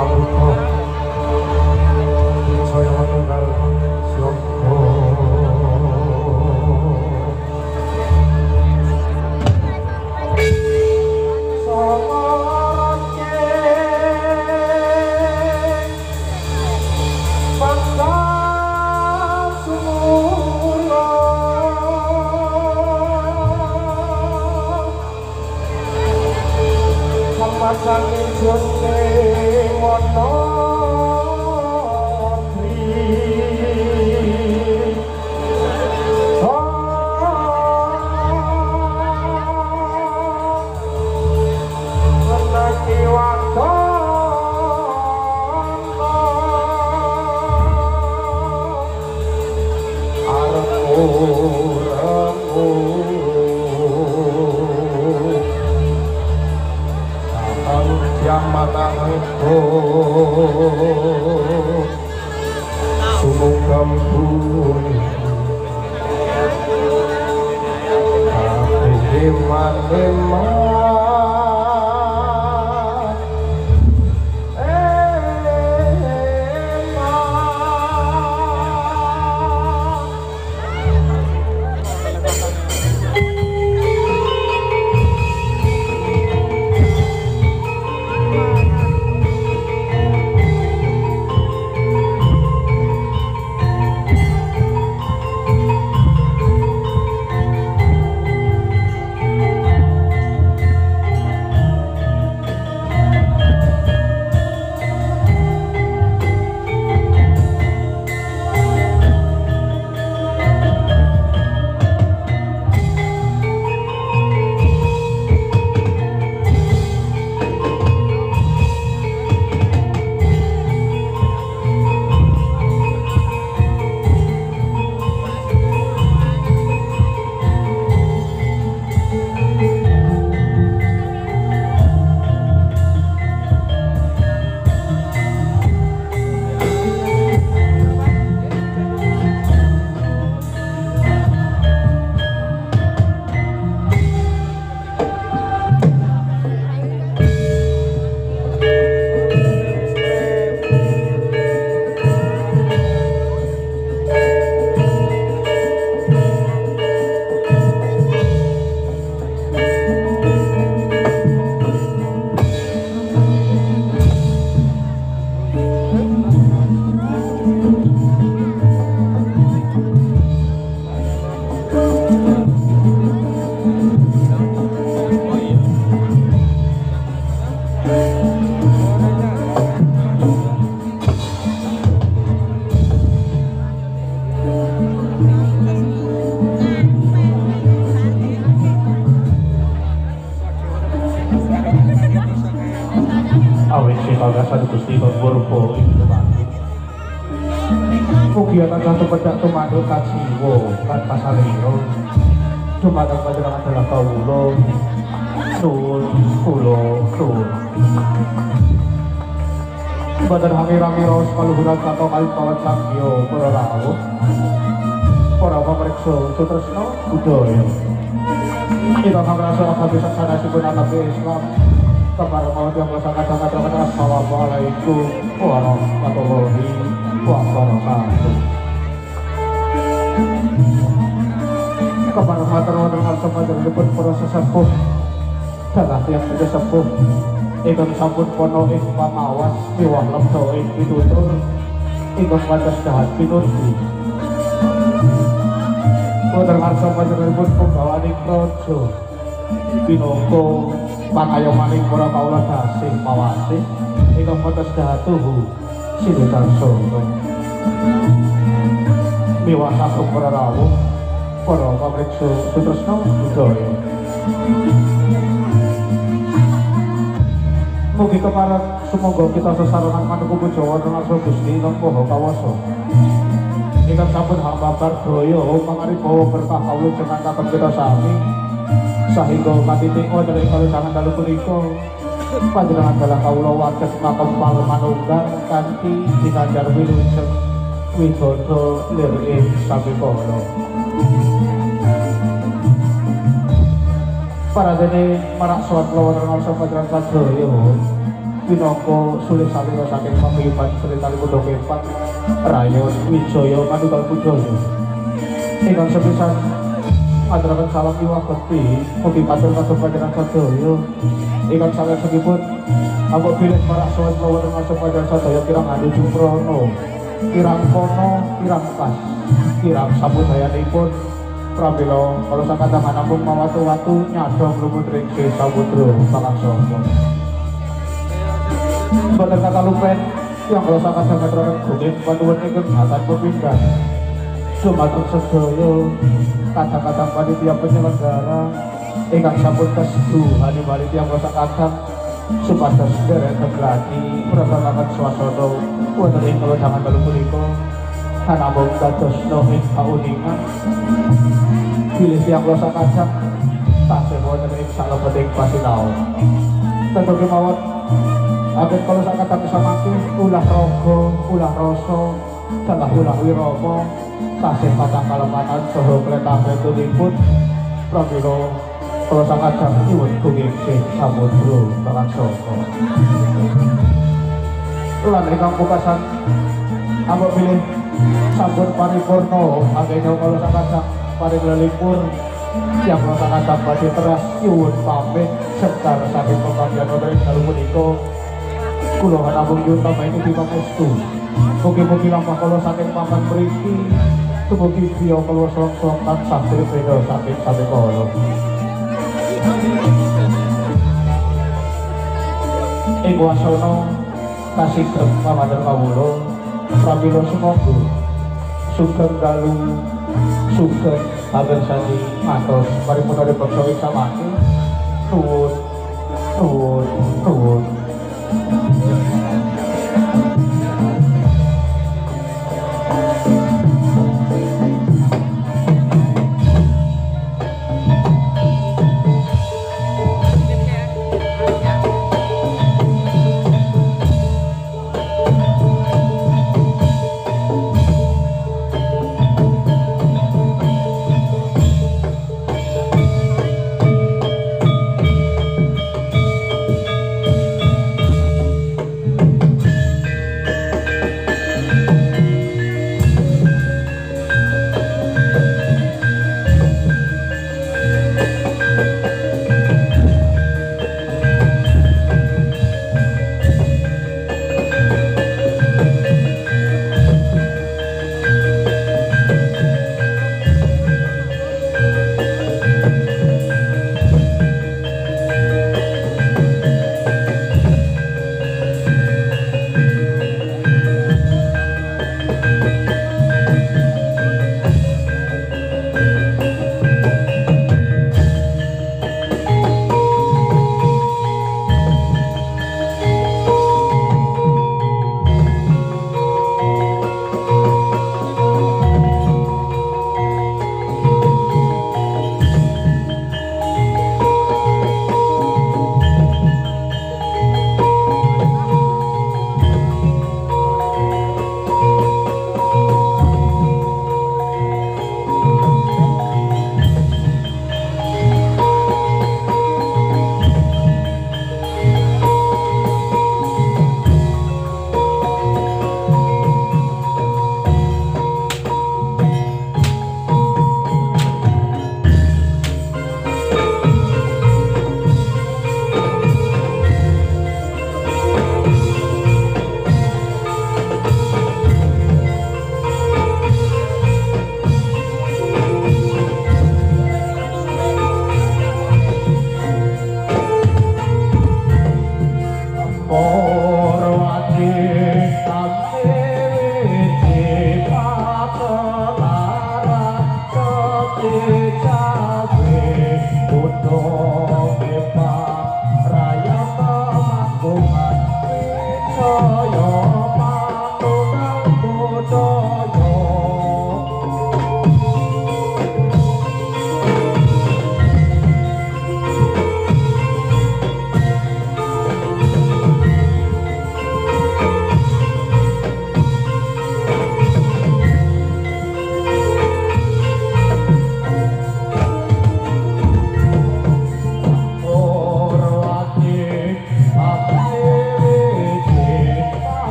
Paulo. Sekaluhuran kata kalipawan sangyo para rawuh Para pamriksa sutresna budaya Kita ngrasa kabeh saksanasipun anak Islam kepada mau yang melaksanakan kata-kata Assalamualaikum. Warahmatullahi wabarakatuh. Kepada matur dengan sepanjang depan para sesepuh dan hati yang sudah Ikan sampun pono ing pamawas miwah lemdo ing pitutur Ikan padas dahat pinursi Boten ngarsa panjenenganipun penggawaning praja. Pinoko pangayomaning para kawula dasih pawasih ingkang pados dahatuhu sinutan sono miwah sakum para rawuh para pamriksa sutresna budaya Mugi keparang semoga kita sesarengan manungku Jawa Tengah Gusti ingkang Maha Kawasa. Ingkang sampun hamba bardaya mangaribawa berkah kawula jenengan kakep kita sami. Sahingga katitik wonten ing kalungan dalu punika panjenengan dalah kawula wates makempal manunggal kanthi dinajar wilujeng widodo lir ing para dene marak surat lawan ngarsa panjenengan sadaya pinangka sulit salira saking pamiyuban Sri Kalimundo Kepat Rayon Wijaya Manugal Pujaya ingkang sepisan aturaken salam iwah bekti mugi katur katur panjenengan sadaya ingkang sanesipun Ambo pilih para sowan lawan masuk pada sadaya kirang adu jumprono kirang kono kirang pas. Kirang sabudayanipun pramila kalau sakadang namung mawatu-watu nyadong lumut ring samudra palaksana Boten kata lupen yang kalau sakadang ngaturaken gugim panuwun ingkang akan pepindhan Sumatera sedaya kadang-kadang panitia penyelenggara ingkang sampun keseduhani panitia kalau sakadang supados derek tegladi prasanakan swasana wonten ing jangan dalu punika kanamung dados ing kauningan pilih tiang losa kacang tasih wonten ing salebeting pasinaon tentu kemawon Agen kalau sak kata samangke ulah raga ulah rasa salah ulah wirama tasih patang kalematan saha kletame tulipun pramila kalau sangat kami nyuwun kuging sing samudra palaksana lan ingkang pukasan apa pilih sampun paripurna. Agene kalau sangat paring lelipur yang kalau sangat badhe teras nyuwun pamit. Serta saking pemanggian wonten ing dalu punika kula namung nyuwun tambahin ugi pangestu mugi-mugi lampah kula saking papan mriki. Tumugi dia kalau sok-sok tansah beda saking saking kala ing wasana kasih pamadar kawula pramila semoga sugeng dalu sugeng agen sandi matos paripurna bangsa ing samake nuwun nuwun nuwun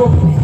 Богу.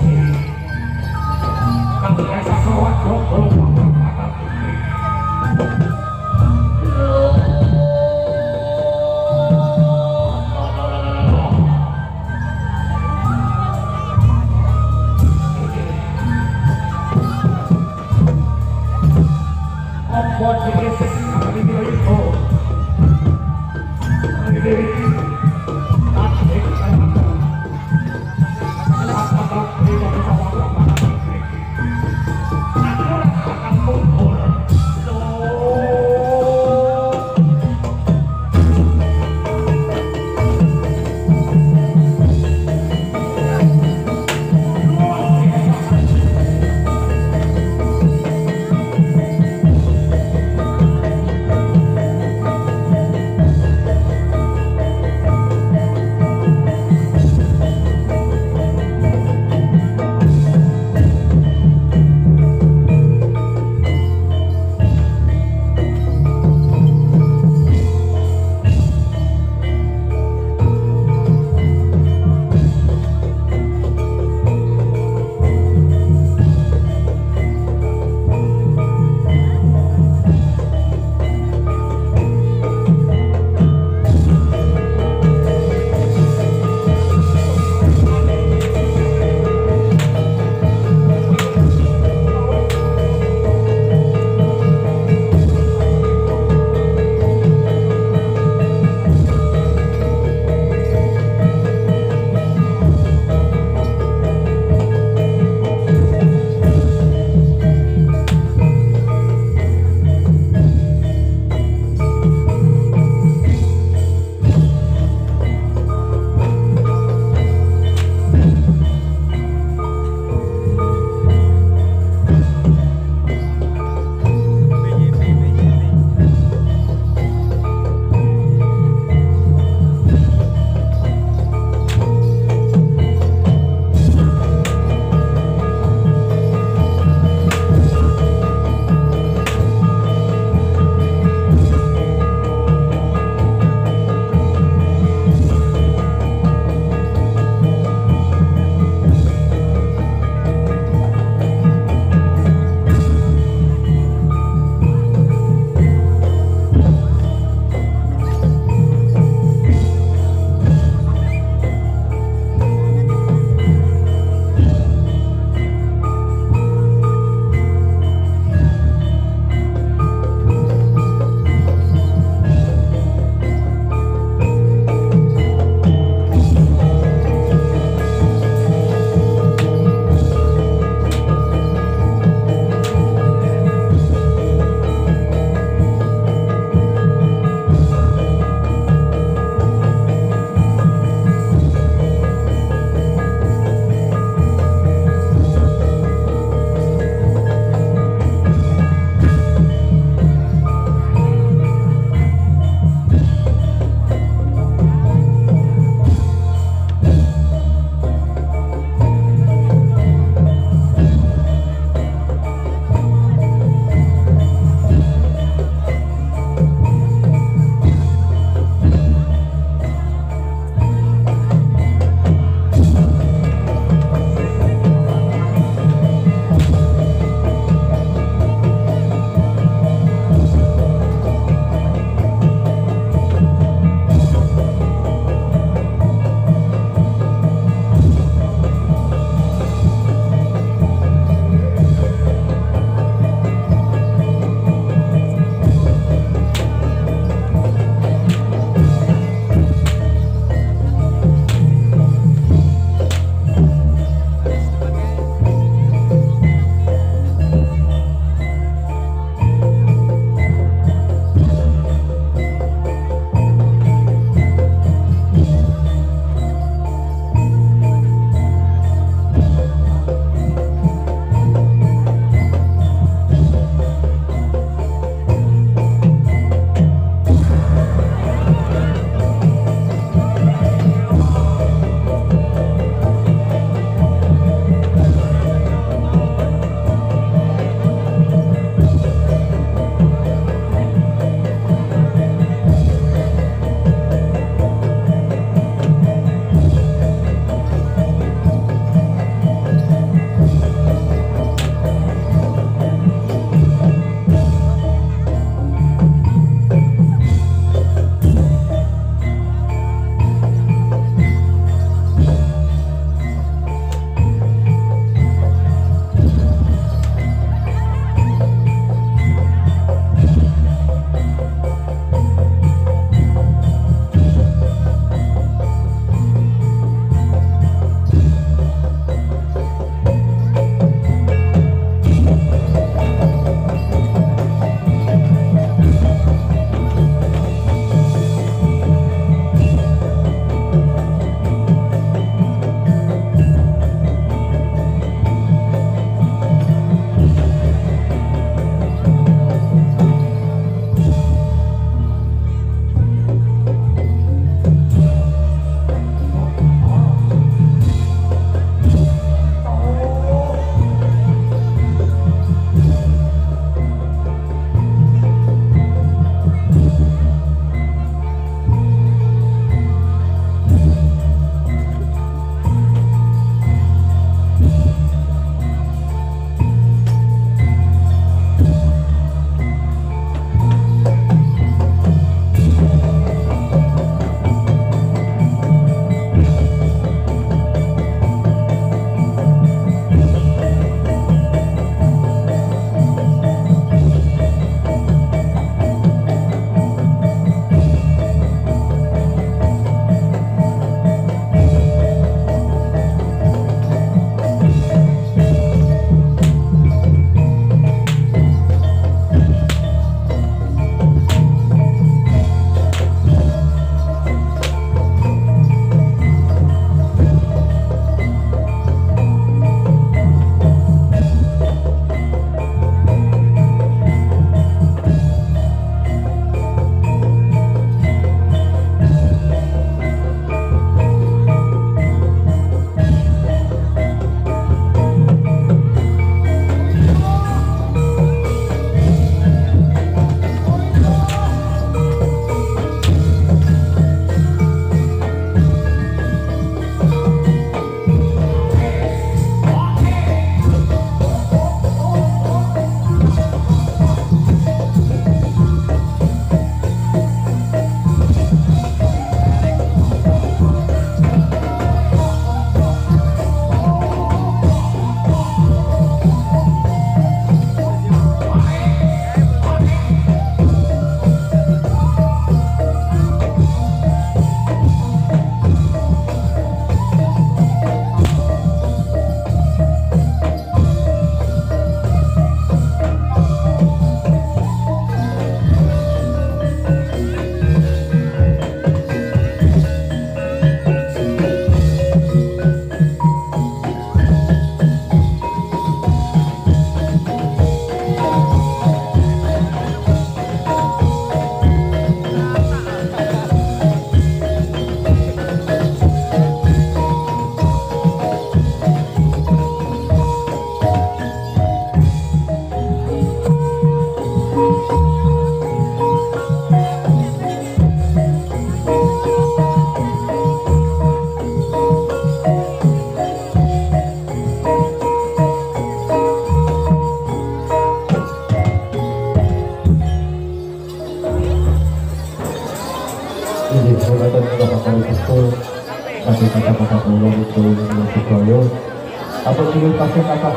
Kata-kata